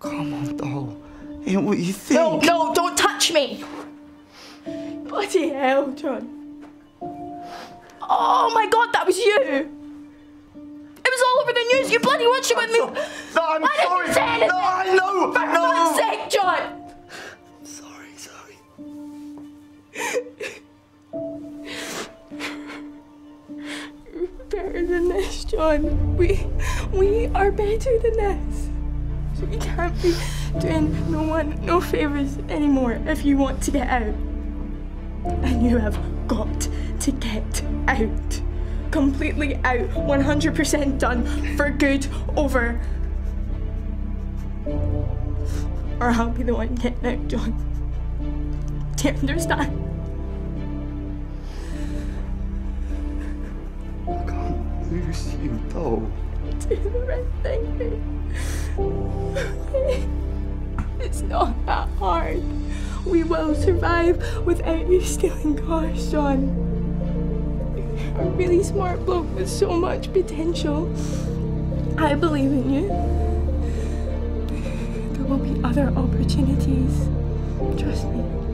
Come on, doll. Ain't what you think. No, no, don't touch me! Bloody hell, John. Oh my god, that was you! It was all over the news, you bloody watched it with me! No, I'm Why didn't sorry. you say anything? No, I know. For no. fuck's sake, John! Sorry, sorry. better than this, John. We we are better than this. We can't be doing no one no favours anymore if you want to get out. And you have got to get out. Completely out. 100% done. For good. Over. Or I'll be the one getting out, John. Do you understand? I can't lose you, though. do the right thing. It's not that hard. We will survive without you stealing cars, John. You're a really smart bloke with so much potential. I believe in you. There will be other opportunities. Trust me.